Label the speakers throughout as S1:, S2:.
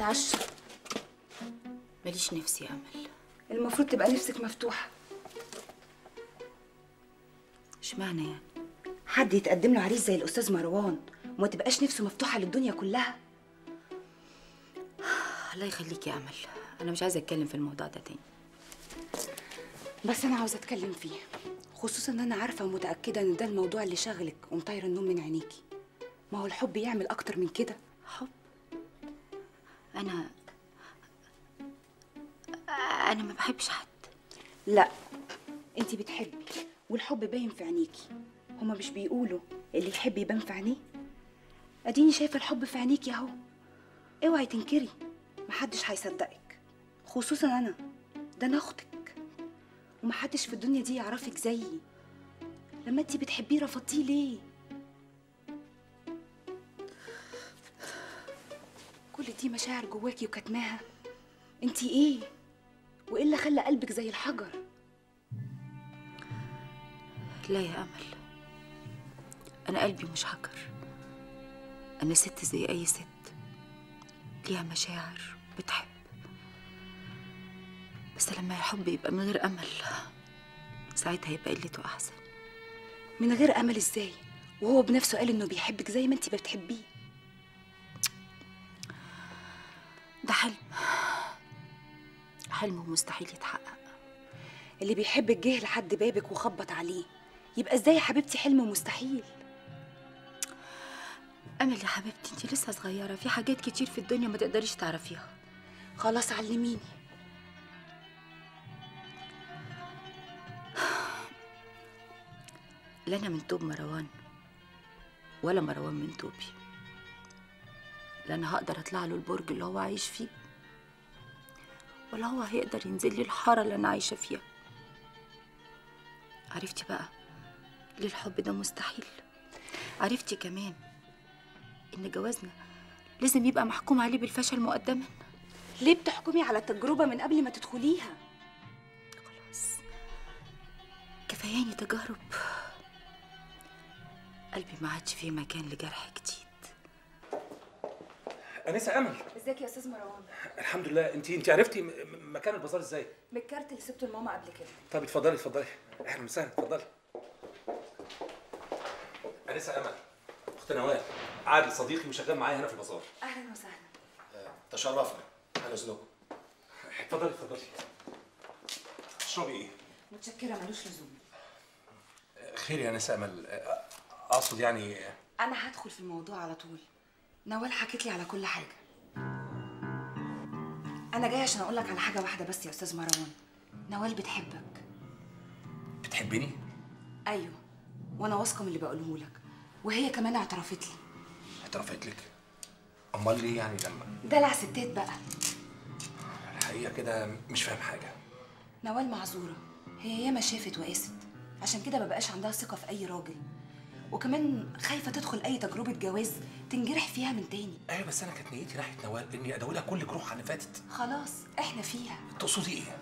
S1: اتعشى ماليش نفسي يا أمل.
S2: المفروض تبقى نفسك مفتوحة.
S1: اشمعنى يعني؟
S2: حد يتقدم له عريس زي الأستاذ مروان وما تبقاش نفسه مفتوحة للدنيا كلها.
S1: الله يخليك يا أمل. أنا مش عايزة أتكلم في الموضوع ده تاني.
S2: بس أنا عاوزة أتكلم فيه خصوصا إن أنا عارفة ومتأكدة إن ده الموضوع اللي شاغلك ومطير النوم من عينيكي. ما هو الحب يعمل أكتر من كده.
S1: حب؟ أنا أنا ما بحبش حد.
S2: لا انت بتحبي والحب باين في عينيكي هما مش بيقولوا اللي يحب يبان في عينيه؟ أديني شايفة الحب في عينيكي أهو. أوعي تنكري محدش هيصدقك خصوصا أنا. ده أنا أختك. ومحدش في الدنيا دي يعرفك زيي. لما انت بتحبيه رفضتيه ليه؟ كل دي مشاعر جواكي وكتماها انت إيه؟ وايه اللي خلى قلبك زي الحجر؟
S1: لا يا أمل. أنا قلبي مش حجر. أنا ست زي أي ست. ليها مشاعر بتحب. بس لما الحب يبقى من غير أمل ساعتها يبقى قلته أحسن.
S2: من غير أمل إزاي؟ وهو بنفسه قال إنه بيحبك زي ما انت بتحبيه.
S1: ده حلم. حلم مستحيل يتحقق.
S2: اللي بيحبك جه لحد بابك وخبط عليه. يبقى إزاي يا حبيبتي حلم مستحيل؟
S1: أمل يا حبيبتي انت لسه صغيرة. في حاجات كتير في الدنيا ما تقدريش تعرفيها.
S2: خلاص علميني.
S1: لا أنا من توب مروان ولا مروان من توبي. لا أنا هقدر اطلع له البرج اللي هو عايش فيه. ولا هو هيقدر ينزل لي الحارة اللي أنا عايشة فيها. عرفتي بقى؟ ليه الحب ده مستحيل. عرفتي كمان ان جوازنا لازم يبقى محكوم عليه بالفشل مقدما.
S2: ليه بتحكمي على التجربه من قبل ما تدخليها؟
S1: خلاص. كفاياني تجارب. قلبي ما عادش فيه مكان لجرح جديد.
S3: انسه أمل.
S2: إزيك يا أستاذ مروان؟
S3: الحمد لله. انت أنت عرفتي مكان البازار إزاي؟
S2: من الكارت اللي سبته لماما قبل كده.
S3: طب اتفضلي اتفضلي. أهلا وسهلا اتفضلي. انسه أمل أخت نوال عادل صديقي وشغال معايا هنا في البازار.
S2: أهلا وسهلا.
S4: تشرفنا. أهلا وسهلا.
S3: اتفضلي اتفضلي. تشربي إيه؟
S2: متشكرة ملوش لزوم.
S3: خير يا انسه أمل. أقصد يعني
S2: أنا هدخل في الموضوع على طول. نوال حكت لي على كل حاجة. أنا جاية عشان أقول لك على حاجة واحدة بس يا أستاذ مروان. نوال بتحبك.
S3: بتحبني؟
S2: أيوه وأنا واثقة من اللي بقوله لك. وهي كمان اعترفت لي.
S3: اعترفت لك؟ أمال ليه يعني لما؟
S2: دلع ستات بقى.
S3: الحقيقة كده مش فاهم حاجة.
S2: نوال معذورة. هي ياما شافت وقاست. عشان كده مبقاش عندها ثقة في أي راجل. وكمان خايفة تدخل أي تجربة جواز تنجرح فيها من تاني.
S3: أيوه بس أنا كانت نيتي ناحيه نوال إني ادولها كل جروحها اللي فاتت.
S2: خلاص إحنا فيها.
S3: تقصدي إيه؟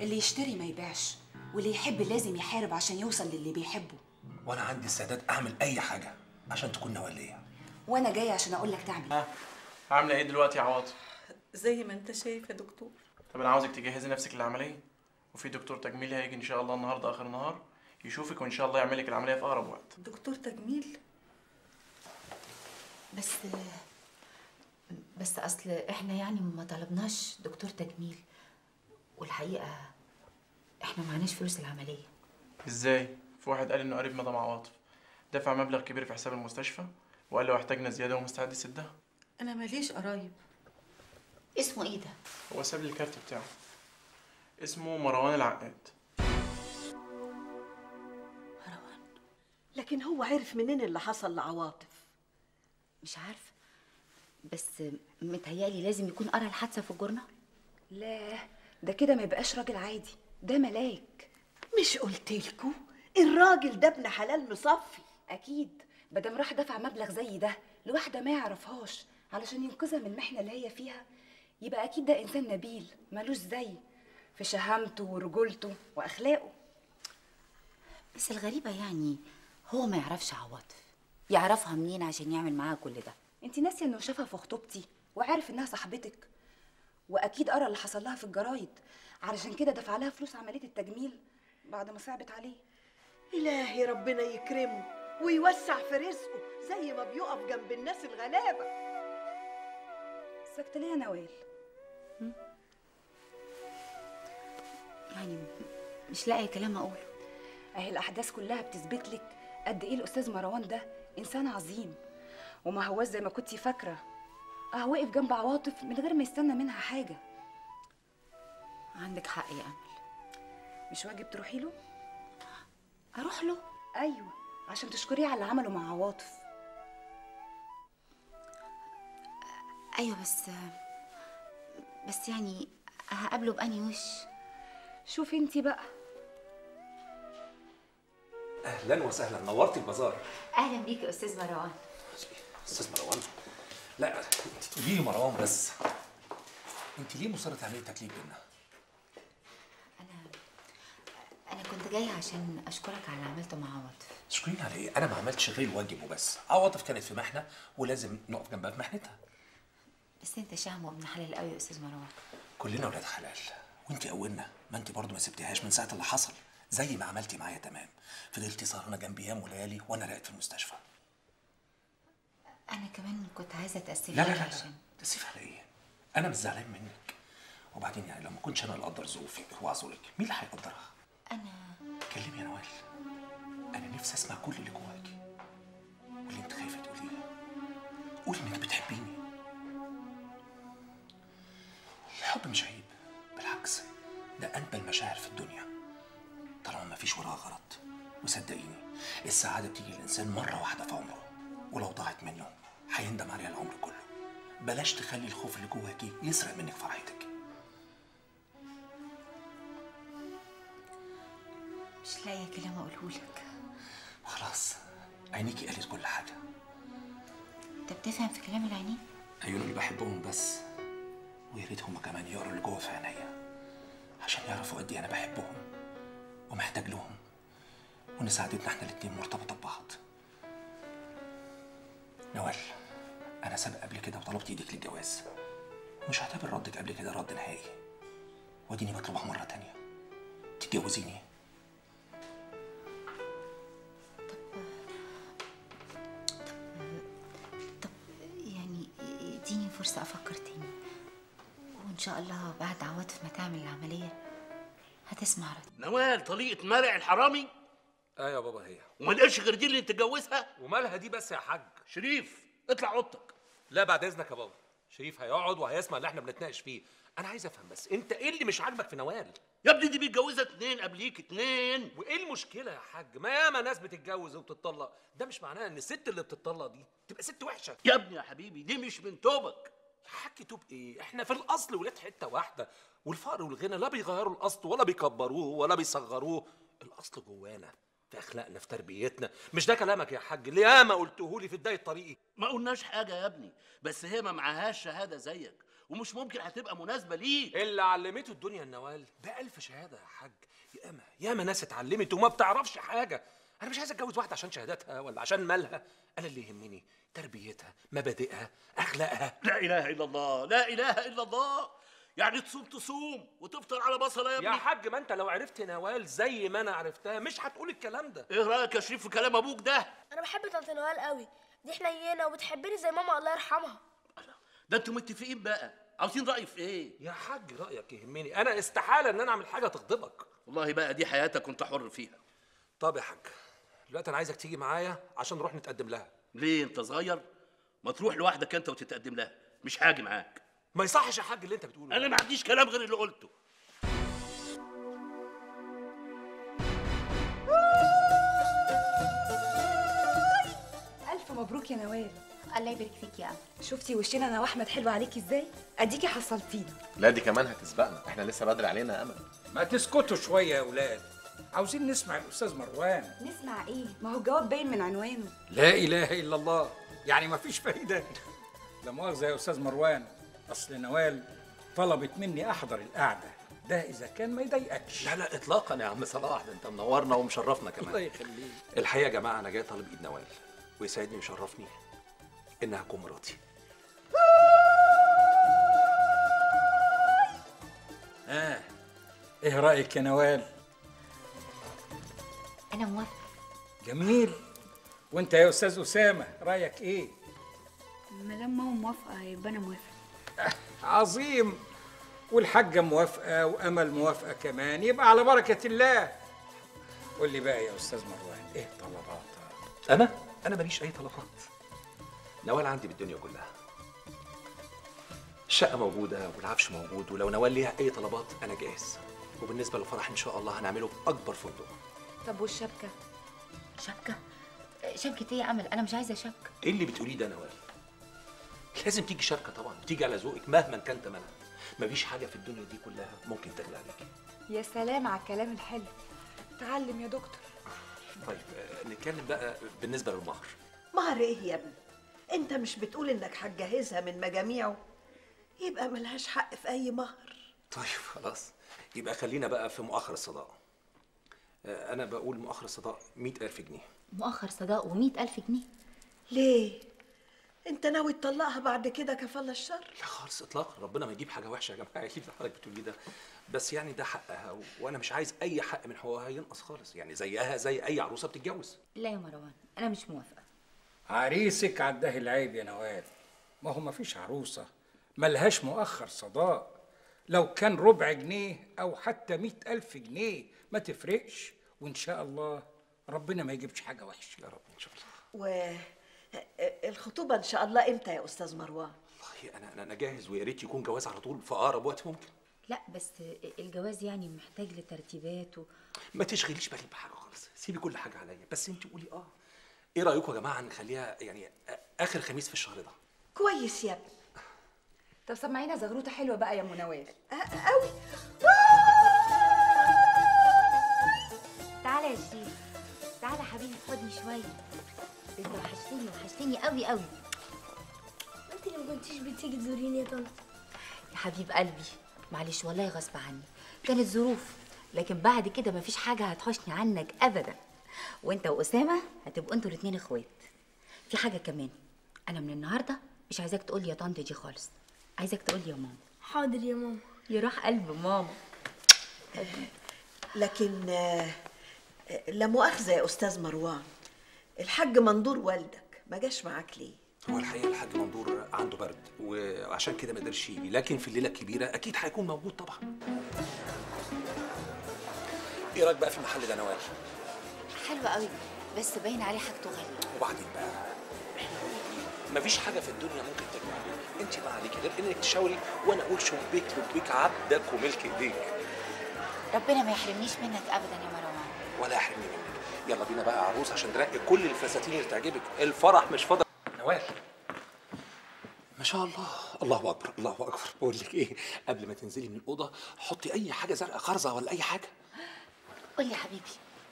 S2: اللي يشتري ما يبيعش واللي يحب لازم يحارب عشان يوصل للي بيحبه.
S3: وأنا عندي استعداد أعمل أي حاجة عشان تكون نوال ليا
S2: وأنا جاية عشان أقول لك تعمل.
S5: ها عاملة إيه دلوقتي يا عواطف؟
S6: زي ما أنت شايف يا دكتور.
S5: طب أنا عاوزك تجهزي نفسك للعملية. وفي دكتور تجميل هيجي إن شاء الله النهارده آخر النهار. يشوفك وإن شاء الله يعمل لك العملية في أقرب وقت.
S6: دكتور تجميل
S1: بس بس أصل إحنا يعني ما طلبناش دكتور تجميل. والحقيقة إحنا معناش فلوس العملية.
S5: إزاي؟ في واحد قال إنه قريب مدام عواطف. دفع مبلغ كبير في حساب المستشفى وقال لو احتاجنا زيادة ومستعد يسدها
S6: أنا ماليش قرايب.
S1: اسمه إيه ده؟
S5: هو ساب لي الكارت بتاعه. اسمه مروان العقاد.
S7: لكن هو عرف منين اللي حصل لعواطف.
S1: مش عارفه بس متهيألي لازم يكون قرأ الحادثة في الجورنال.
S2: لا ده كده ما يبقاش راجل عادي ده ملاك.
S7: مش قلتلكوا الراجل ده ابن حلال مصفي.
S2: أكيد مادام راح دفع مبلغ زي ده لواحدة ما يعرفهاش علشان ينقذها من المحنة اللي هي فيها يبقى أكيد ده إنسان نبيل ملوش زي في شهامته ورجولته وأخلاقه.
S1: بس الغريبة يعني هو ما يعرفش عواطف يعرفها منين عشان يعمل معاها كل ده؟
S2: انت ناسيه انه شافها في خطوبتي وعارف انها صاحبتك واكيد قرا اللي حصل لها في الجرايد علشان كده دفع لها فلوس عملية التجميل بعد ما صعبت عليه.
S7: إلهي ربنا يكرمه ويوسع في رزقه زي ما بيقف جنب الناس الغلابة.
S2: سكت ليه يا نوال.
S1: يعني مش لاقي كلام أقوله.
S2: أهي الأحداث كلها بتثبت لك قد إيه الأستاذ مروان ده إنسان عظيم وما هواش زي ما كنتي فاكرة. أه واقف جنب عواطف من غير ما يستنى منها حاجة.
S1: عندك حق يا أمل.
S2: مش واجب تروحي له؟
S1: أروح له؟
S2: أيوه عشان تشكريه على اللي عمله مع عواطف.
S1: أيوه بس بس يعني هقابله بأني وش؟
S2: شوفي انتي بقى.
S3: أهلا وسهلا. نورتي البازار.
S1: أهلا بيك يا أستاذ مروان.
S3: أستاذ مروان. لا انت تقولي لي مروان بس. أنت ليه مصرة تعملي تكليف بينا؟
S1: أنا أنا كنت جاية عشان أشكرك على اللي عملته مع عواطف.
S3: تشكريني على إيه؟ أنا ما عملتش غير الواجب وبس. عواطف كانت في محنة ولازم نقف جنبها في محنتها.
S1: بس أنت شهم وابن حلال قوي يا أستاذ مروان.
S3: كلنا ولاد حلال. وأنت اولنا ما أنت برضو ما سبتيهاش من ساعة اللي حصل. زي ما عملتي معايا تمام. فضلتي سهرانة جنبي أيام وليالي وأنا راقد في المستشفى.
S1: أنا كمان كنت عايزة اتاسف
S3: لا لا لا, لا.
S1: عشان
S3: على إيه؟ أنا مش زعلان منك. وبعدين يعني لو ما كنتش أنا اللي أقدر ظروفك وأعذرك مين اللي هيقدرها؟
S1: أنا
S3: كلمي يا نوال. أنا نفسي أسمع كل اللي جواكي واللي أنت خايفة تقوليه. قولي إنك بتحبيني. الحب مش عيب بالعكس ده انبل المشاعر في الدنيا. طالما ما فيش وراها غلط. وصدقيني السعادة بتيجي للإنسان مرة واحدة في عمره ولو ضاعت منه هيندم عليها العمر كله. بلاش تخلي الخوف اللي جواكي يسرق منك فرحتك.
S1: مش لاقية كلام اقوله لك
S3: خلاص عينيكي قالت كل حاجة.
S1: أنت بتفهم في كلام العينين؟
S3: عيون اللي بحبهم بس ويا ريت هما كمان يقروا اللي جوه في عينيا عشان يعرفوا قد إيه أنا بحبهم. ومحتاج لهم. وإن سعادتنا إحنا الاتنين مرتبطة ببعض. نوال أنا سابق قبل كده وطلبت إيدك للجواز. مش هعتبر ردك قبل كده رد نهائي. واديني بطلبها مرة تانية. تتجوزيني.
S1: طب يعني اديني فرصة أفكر تاني. وإن شاء الله بعد عواطف ما تعمل العملية هتسمع ردي
S8: نوال طليقة مرع الحرامي؟
S3: أيوه يا بابا هي.
S8: وما لقاش غير دي اللي تتجوزها؟
S3: ومالها دي بس يا حاج.
S8: شريف اطلع اوضتك.
S3: لا بعد إذنك يا بابا. شريف هيقعد وهيسمع اللي إحنا بنتناقش فيه. أنا عايز أفهم بس أنت إيه اللي مش عاجبك في نوال؟
S8: يا ابني دي متجوزه اتنين قبليك اتنين.
S3: وإيه المشكلة يا حاج؟ ما ياما ناس بتتجوز وبتطلق. ده مش معناه إن الست اللي بتطلق دي تبقى ست وحشة.
S8: يا ابني يا حبيبي دي مش من توبك.
S3: يا حاج توب إيه؟ إحنا في الأصل ولاد حتة واحدة والفقر والغنى لا بيغيروا الأصل ولا بيكبروه ولا بيصغروه. الأصل جوانا في أخلاقنا في تربيتنا. مش ده كلامك يا حاج؟ اللي ياما قلته لي في بداية طريقي؟
S8: ما قلناش حاجة يا ابني بس هي ما معهاش شهادة زيك ومش ممكن هتبقى مناسبة ليك.
S3: اللي علمته الدنيا النوال بألف شهادة يا حاج. ياما ياما ناس اتعلمت وما بتعرفش حاجة. أنا مش عايز أتجوز واحدة عشان شهاداتها ولا عشان مالها. أنا اللي يهمني تربيتها مبادئها أخلاقها.
S8: لا إله إلا الله لا إله إلا الله. يعني تصوم تصوم وتفطر على بصلة يا ابني.
S3: يا حاج ما أنت لو عرفت نوال زي ما أنا عرفتها مش هتقول الكلام ده.
S8: إيه رأيك يا شريف في كلام أبوك ده؟
S9: أنا بحب طنط نوال قوي. دي حنينه وبتحبني زي ماما الله يرحمها.
S8: ده أنتوا متفقين بقى. عاوزين رايي في إيه؟
S3: يا حاج رأيك يهمني. أنا استحالة إن أنا أعمل حاجة تغضبك
S8: والله بقى دي حياتك وانت حر فيها.
S3: طب يا حاج دلوقتي أنا عايزك تيجي معايا عشان نروح نتقدم لها.
S8: ليه انت صغير؟ ما تروح لوحدك انت وتتقدم لها مش هاجي معاك.
S3: ما يصحش يا حاج اللي انت بتقوله
S8: أنا ما عنديش كلام غير اللي قلته.
S2: ألف مبروك يا نوال.
S1: الله يبارك فيك يا امل
S2: شفتي وشنا أنا وأحمد حلو عليكي إزاي؟ أديكي حصلتينا
S4: لا دي كمان هتسبقنا. إحنا لسه بدري علينا يا أمل.
S10: ما تسكتوا شوية يا أولاد. عاوزين نسمع الأستاذ مروان.
S2: نسمع إيه؟ ما هو الجواب باين من عنوانه.
S10: لا إله إلا الله. يعني ما فيش فايدة. لا مؤاخذة يا أستاذ مروان. أصل نوال طلبت مني أحضر القعدة. ده إذا كان ما يضايقكش.
S3: لا لا اطلاقا يا عم صلاح. ده أنت منورنا ومشرفنا كمان.
S10: الله يخليك.
S3: الحقيقة يا جماعة أنا جاي طالب إيد نوال. ويسعدني ويشرفني إنها تكون مراتي.
S10: آه. إيه رأيك يا نوال؟
S1: أنا موافقة.
S10: جميل. وأنت يا أستاذ أسامة رأيك إيه؟
S2: ما دام ماما موافقة يبقى أنا موافقة.
S10: عظيم. والحاجة موافقة وأمل موافقة كمان. يبقى على بركة الله. قول لي بقى يا أستاذ مروان إيه طلباتك
S3: أنا؟ أنا ماليش أي طلبات. نوال عندي بالدنيا كلها. الشقة موجودة والعفش موجود ولو نوال ليها أي طلبات أنا جاهز. وبالنسبة للفرح إن شاء الله هنعمله في اكبر فندق.
S1: طب والشبكة؟ شبكة؟ شبكة إيه يا امل أنا مش عايزة شبكة.
S3: إيه اللي بتقوليه ده يا نوال؟ لازم تيجي شبكة طبعا تيجي على ذوقك مهما كان ثمنها مفيش حاجة في الدنيا دي كلها ممكن تغلى عليكي.
S2: يا سلام على الكلام الحلو. تعلم يا دكتور.
S3: طيب آه، نتكلم بقى بالنسبة للمهر.
S7: مهر إيه يا ابني؟ أنت مش بتقول إنك هتجهزها من مجاميعه؟ يبقى ملهاش حق في أي مهر.
S3: طيب خلاص. يبقى خلينا بقى في مؤخر الصداقة. أنا بقول مؤخر الصداقه 100000 جنيه.
S1: مؤخر صداق و ألف جنيه؟
S7: ليه؟ أنت ناوي تطلقها بعد كده كفالة الشر؟
S3: لا خالص اطلاقا ربنا ما يجيب حاجة وحشة يا جماعة. إيه اللي حضرتك بتقوليه ده. بس يعني ده حقها و... وأنا مش عايز أي حق من حقوقها ينقص خالص. يعني زيها زي أي عروسة بتتجوز.
S1: لا يا مروان أنا مش موافقة.
S10: عريسك عداه العيب يا نوال. ما هو مفيش عروسة ملهاش مؤخر صداق لو كان ربع جنيه أو حتى مئة ألف جنيه ما تفرقش وإن شاء الله ربنا ما يجيبش حاجة وحشة.
S3: يا رب إن شاء الله.
S7: والخطوبة إن شاء الله إمتى يا أستاذ مروان
S3: والله أنا أنا أنا جاهز ويا ريت يكون جواز على طول في أقرب وقت ممكن.
S1: لا بس الجواز يعني محتاج لترتيبات و...
S3: ما تشغليش بالك بحاجة خالص. سيبي كل حاجة عليا. بس أنت قولي آه. إيه رايكم يا جماعة نخليها يعني آخر خميس في الشهر ده؟
S7: كويس يا ابني.
S2: طب سمعينا زغروطه حلوة بقى يا منوال
S7: قوي
S1: تعالى يا شريف تعالى حبيبي خدني شوية. انت وحشتني وحشتني قوي قوي.
S9: انت اللي ما كنتيش بتيجي تزوريني يا طنط.
S1: يا حبيب قلبي معلش والله غصب عني. كانت ظروف لكن بعد كده مفيش حاجة هتحوشني عنك ابدا. وانت وأسامة هتبقوا أنتوا الاتنين إخوات. في حاجة كمان أنا من النهارده مش عايزاك تقولي يا طنط دي خالص. عايزاك تقولي يا ماما.
S9: حاضر يا ماما.
S1: يروح قلب ماما.
S7: لكن لا مؤاخذة يا أستاذ مروان. الحاج منظور والدك ما جاش معاك ليه؟
S3: هو الحقيقة الحاج منظور عنده برد وعشان كده ما قدرش يجي. لكن في الليلة الكبيرة أكيد هيكون موجود طبعا. إيه رأيك بقى في المحل ده نوال
S1: حلو قوي بس باين عليه حاجته غالية.
S3: وبعدين بقى مفيش حاجة في الدنيا ممكن تجمع بينا انت ما عليكي غير إنك تشاوري وأنا أقول شبيك لبيك عبدك وملك إيديك.
S1: ربنا ما يحرمنيش منك ابدا يا مروان.
S3: ولا يحرمني منك. يلا بينا بقى عروس عشان نرقي كل الفساتين اللي تعجبك. الفرح مش فاضل نوال. ما شاء الله. الله أكبر الله أكبر. بقول لك إيه قبل ما تنزلي من الأوضة حطي أي حاجة زرقاء خرزة ولا أي حاجة.
S1: قول لي يا حبيبي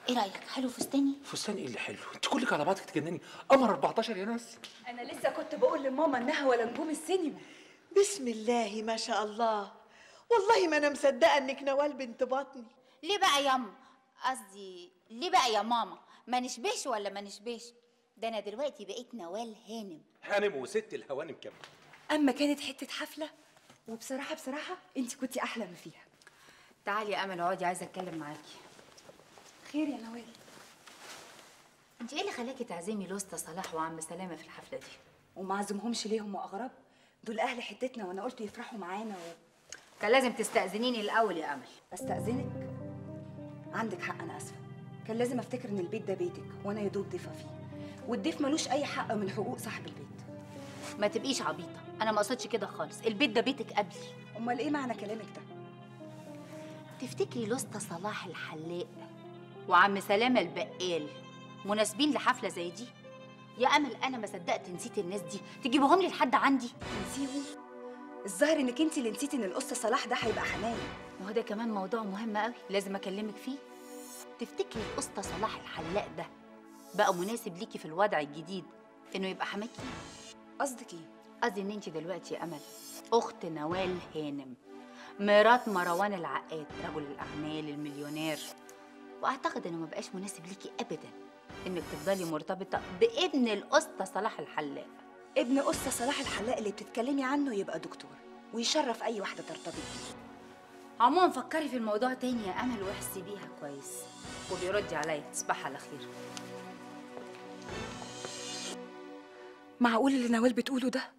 S1: إيه رأيك؟ حلو فستاني؟
S3: فستان إيه اللي حلو؟ أنت كلك على بعضك تجنني. قمر 14 يا ناس.
S2: أنا لسه كنت بقول لماما إنها ولا نجوم السينما.
S7: بسم الله ما شاء الله. والله ما أنا مصدقة إنك نوال بنت بطني.
S1: ليه بقى ياما قصدي ليه بقى يا ماما؟ ما نشبهش ولا ما نشبهش؟ ده أنا دلوقتي بقيت نوال هانم.
S3: هانم وست الهوانم كمان.
S2: أما كانت حتة حفلة وبصراحة بصراحة أنت كنتي أحلى ما فيها.
S1: تعالي يا أمل اقعدي عايزة أتكلم معاكي.
S2: خير يا نوال.
S1: أنت إيه اللي خلاكي تعزمي لوستا صلاح وعم سلامة في الحفلة دي؟
S2: وما عزمهمش ليه هم اغراب دول أهل حتتنا وأنا قلت يفرحوا معانا و...
S1: كان لازم تستأذنيني الأول يا أمل.
S2: أستأذنك؟ عندك حق أنا آسفة. كان لازم أفتكر إن البيت ده بيتك وأنا يا دوب ضيفة فيه. والضيف ملوش أي حق من حقوق صاحب البيت.
S1: ما تبقيش عبيطة. أنا ما اقصدش كده خالص. البيت ده بيتك قبلي.
S2: أمال إيه معنى كلامك ده؟
S1: تفتكري لوستا صلاح الحلاق وعم سلامة البقال مناسبين لحفلة زي دي؟ يا أمل أنا ما صدقت نسيت الناس دي. تجيبوهم لي لحد عندي؟
S2: نسيهم؟ الظاهر إنك انت اللي نسيتي إن القصة صلاح ده هيبقى حنان.
S1: ما هو ده كمان موضوع مهم قوي لازم أكلمك فيه. تفتكري القسطى صلاح الحلاق ده بقى مناسب ليكي في الوضع الجديد إنه يبقى حماكي؟
S2: قصدك إيه؟
S1: قصدي إن انت دلوقتي يا أمل أخت نوال هانم مرات مروان العقاد رجل الاعمال المليونير وأعتقد إنه ما بقاش مناسب ليكي ابدا إنك تفضلي مرتبطة بابن القسطى صلاح الحلاق.
S2: ابن قصه صلاح الحلاق اللي بتتكلمي عنه يبقى دكتور ويشرف أي واحدة ترتبط بيه.
S1: عموما فكري في الموضوع تاني يا أمل واحسي بيها كويس. وبيردي عليا. تصبحي على خير.
S2: معقول اللي نوال بتقوله ده؟